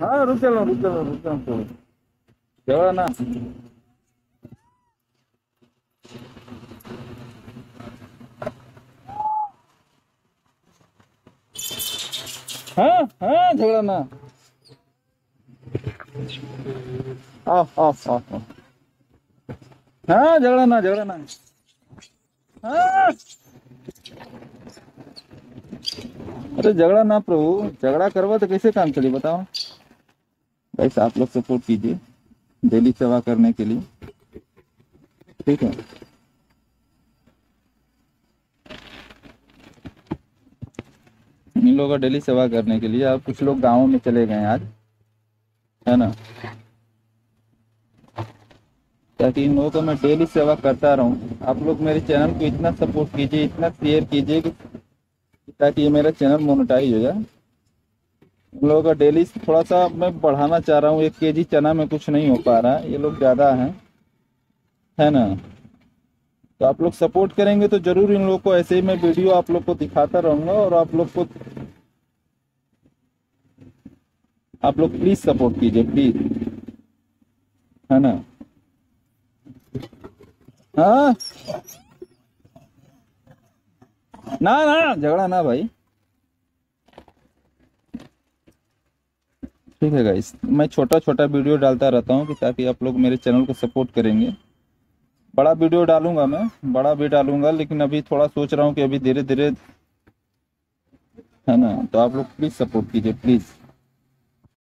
हाँ रुक चलो रुक चलो रुक चलो झगड़ा ना। हाँ हाँ झगड़ा ना। आओ आओ आओ। हाँ झगड़ा ना झगड़ा ना। हाँ। अरे झगड़ा ना प्रभु, झगड़ा करवा तो कैसे काम चले, बताओ। कैसे आप लोग सपोर्ट कीजिए डेली सेवा करने के लिए। ठीक है? इन लोगों का डेली सेवा करने के लिए अब कुछ लोग गाँव में चले गए आज, है ना? ताकि इन लोगों को मैं डेली सेवा करता रहूँ। आप लोग मेरे चैनल को इतना सपोर्ट कीजिए, इतना शेयर कीजिए कि ताकि ये मेरा चैनल मोनेटाइज हो जाए। इन लोगों का डेली थोड़ा सा मैं बढ़ाना चाह रहा हूँ, एक के जी चना में कुछ नहीं हो पा रहा, ये लोग ज़्यादा हैं, है ना? तो आप लोग सपोर्ट करेंगे तो ज़रूर इन लोगों को ऐसे ही मैं वीडियो आप लोग को दिखाता रहूँगा और आप लोग को आप लोग प्लीज़ सपोर्ट कीजिए प्लीज़ है ना? हाँ? ना ना, झगड़ा ना भाई। ठीक है गाइस मैं छोटा छोटा वीडियो डालता रहता हूँ कि ताकि आप लोग मेरे चैनल को सपोर्ट करेंगे। बड़ा वीडियो डालूँगा मैं, बड़ा भी डालूँगा, लेकिन अभी थोड़ा सोच रहा हूँ कि अभी धीरे धीरे है ना? तो आप लोग प्लीज़ सपोर्ट कीजिए प्लीज़